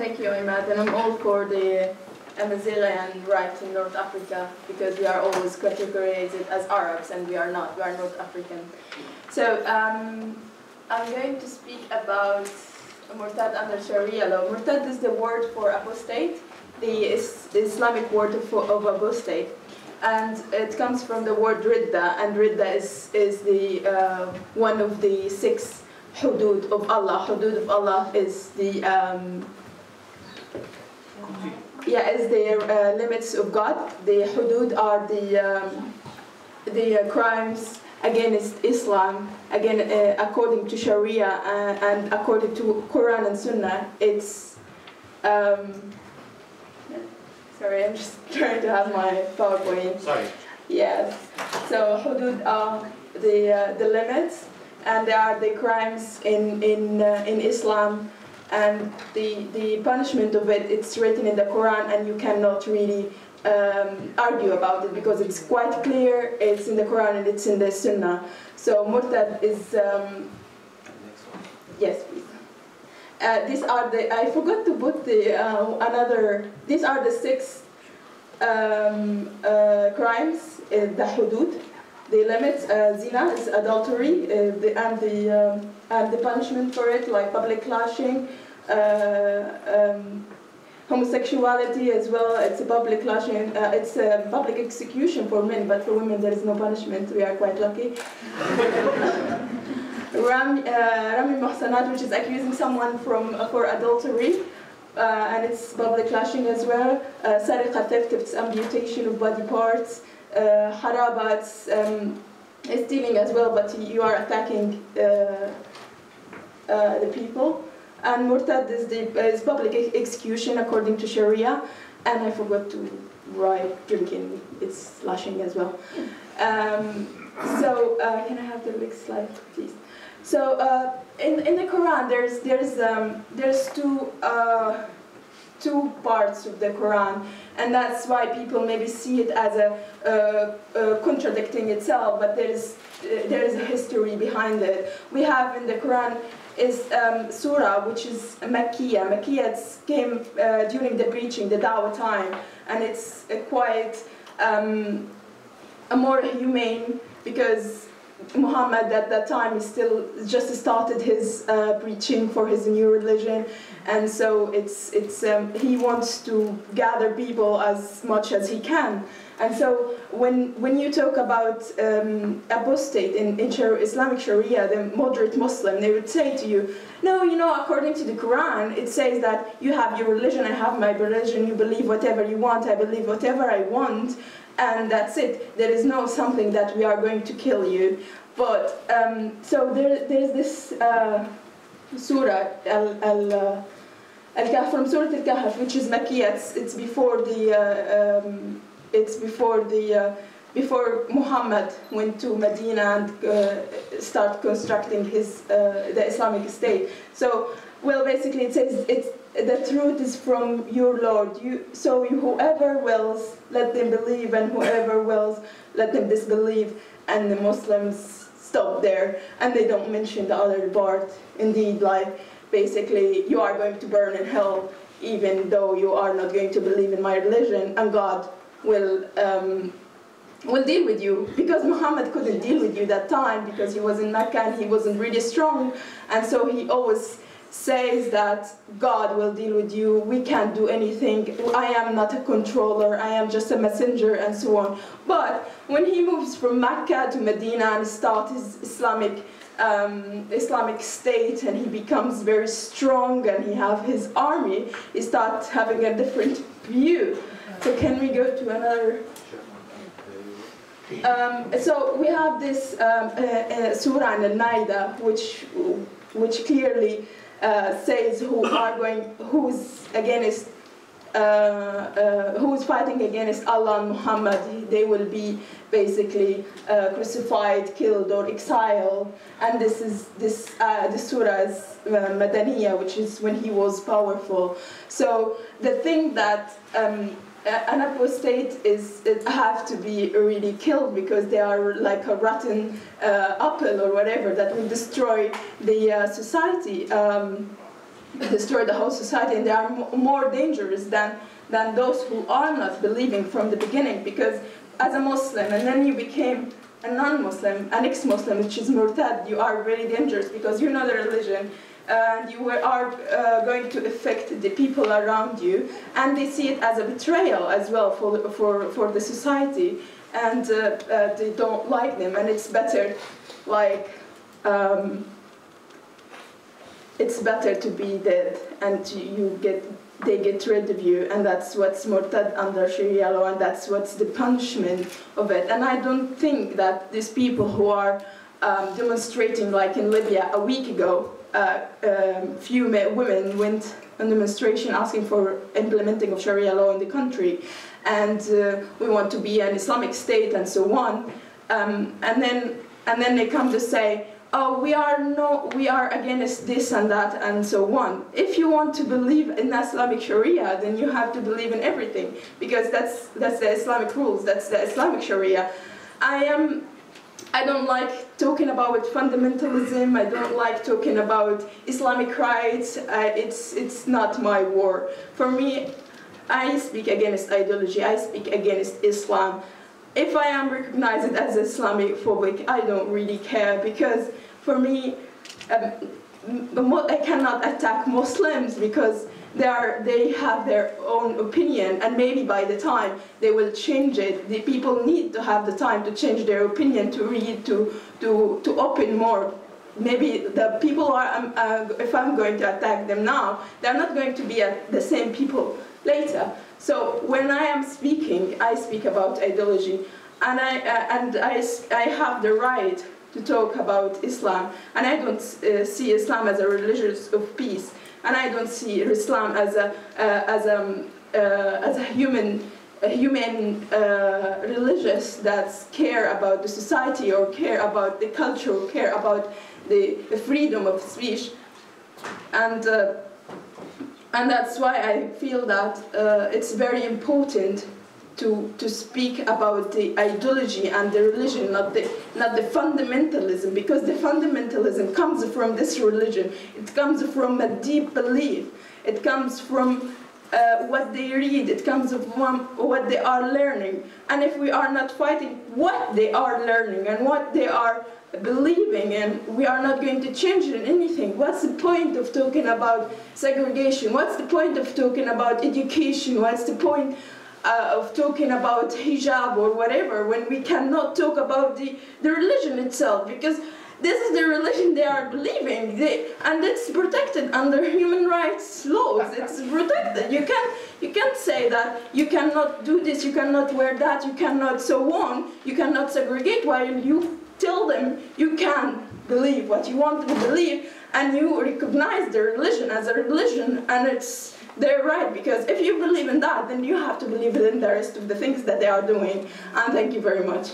thank you, Imad, and I'm all for the Amazighian right in North Africa because we are always categorized as Arabs and we are not, we are North African. So um, I'm going to speak about Murtad under Sharia law. Murtad is the word for apostate, the is Islamic word of, of apostate. And it comes from the word ridda, and ridda is, is the, uh, one of the six hudud of Allah. Hudud of Allah is the um, yeah, is the uh, limits of God. The hudud are the um, the uh, crimes against Islam. Again, uh, according to Sharia uh, and according to Quran and Sunnah, it's. Um, sorry, I'm just trying to have my PowerPoint. Sorry. Yes. So hudud are the uh, the limits, and they are the crimes in in uh, in Islam and the, the punishment of it, it's written in the Quran and you cannot really um, argue about it because it's quite clear, it's in the Quran and it's in the Sunnah. So Murtad is, um, yes please. Uh, these are the, I forgot to put the uh, another, these are the six um, uh, crimes, uh, the hudud, the limits, uh, zina is adultery, uh, the, and, the, um, and the punishment for it, like public lashing. uh, um, homosexuality as well, it's a public lashing, uh, it's a public execution for men, but for women there is no punishment, we are quite lucky. Ram, uh, Rami Mohsanat, which is accusing someone from, for adultery, uh, and it's public lashing as well. Uh, Sariqa theft, it's amputation of body parts. Uh, Haraba, it's, um, stealing as well, but you are attacking uh, uh, the people. And Murtad is, the, is public execution according to Sharia. And I forgot to write drinking, it's slashing as well. Um, so, uh, can I have the next slide, please? So, uh, in, in the Quran, there's, there's, um, there's two, uh, two parts of the Quran, and that's why people maybe see it as a uh, uh, contradicting itself, but there's, uh, there's a history behind it. We have in the Quran is um, surah, which is Makkiyah. Makkiyah came uh, during the preaching, the Dawah time, and it's quite um, a more humane because Muhammad at that time he still just started his uh, preaching for his new religion, and so it's it's um, he wants to gather people as much as he can. And so when, when you talk about um, apostate in, in Islamic Sharia, the moderate Muslim, they would say to you, no, you know, according to the Quran, it says that you have your religion, I have my religion, you believe whatever you want, I believe whatever I want, and that's it. There is no something that we are going to kill you. But, um, so there, there's this uh, surah, al, al uh, Al-Kahf, from Surah Al-Kahf, which is Makkiyah, it's, it's before the uh, um, it's before the uh, before Muhammad went to Medina and uh, start constructing his uh, the Islamic State. So, well, basically it says it's the truth is from your Lord. You, so whoever wills, let them believe, and whoever wills, let them disbelieve. And the Muslims stop there, and they don't mention the other part. Indeed, like basically, you are going to burn in hell, even though you are not going to believe in my religion, and God will um, will deal with you. Because Muhammad couldn't deal with you that time because he was in Mecca and he wasn't really strong. And so he always says that God will deal with you, we can't do anything, I am not a controller, I am just a messenger and so on. But when he moves from Mecca to Medina and starts his Islamic um, Islamic State and he becomes very strong and he have his army, he starts having a different view. So can we go to another? Um, so we have this um, uh, uh, surah al-Maida, which which clearly uh, says who are going, who's against, uh, uh, who's fighting against Allah and Muhammad. They will be basically uh, crucified, killed, or exiled. And this is this the surah is Madaniya, which is when he was powerful. So the thing that um, an apostate is have to be really killed because they are like a rotten uh, apple or whatever that will destroy the uh, society. Um, destroy the whole society and they are more dangerous than, than those who are not believing from the beginning because as a Muslim and then you became a non-Muslim, an ex-Muslim, which is murtad, you are very dangerous because you know the religion and you are uh, going to affect the people around you. And they see it as a betrayal as well for, the, for, for the society. And uh, uh, they don't like them. And it's better like um, it's better to be dead and you get they get rid of you. And that's what's murtad under Sharia law and that's what's the punishment of it. And I don't think that these people who are um, demonstrating like in Libya a week ago uh, um, few women went on demonstration asking for implementing of Sharia law in the country and uh, we want to be an Islamic state and so on um, and then and then they come to say oh, we are no, we are against this and that and so on. If you want to believe in Islamic Sharia, then you have to believe in everything because that's that's the Islamic rules. That's the Islamic Sharia. I am. I don't like talking about fundamentalism. I don't like talking about Islamic rights. Uh, it's it's not my war. For me, I speak against ideology. I speak against Islam if I am recognized as Islamicophobic, I don't really care because for me, um, I cannot attack Muslims because they, are, they have their own opinion and maybe by the time they will change it, the people need to have the time to change their opinion, to read, to, to, to open more. Maybe the people are, um, uh, if I'm going to attack them now, they're not going to be the same people later. So when I am speaking, I speak about ideology, and I, uh, and I, I have the right to talk about Islam, and I don't uh, see Islam as a religion of peace, and I don't see Islam as a, as a, um, uh, as a human a human uh, religious that care about the society or care about the culture or care about the, the freedom of speech. And uh, and that's why I feel that uh, it's very important to, to speak about the ideology and the religion, not the, not the fundamentalism, because the fundamentalism comes from this religion. It comes from a deep belief. It comes from uh, what they read, it comes from what they are learning. And if we are not fighting what they are learning and what they are believing and we are not going to change in anything. What's the point of talking about segregation? What's the point of talking about education? What's the point uh, of talking about hijab or whatever when we cannot talk about the, the religion itself? Because this is the religion they are believing, they, and it's protected under human rights laws. It's protected. You can't, you can't say that you cannot do this, you cannot wear that, you cannot so on, you cannot segregate while you tell them you can believe what you want to believe and you recognize their religion as a religion and it's their right because if you believe in that then you have to believe in the rest of the things that they are doing. And thank you very much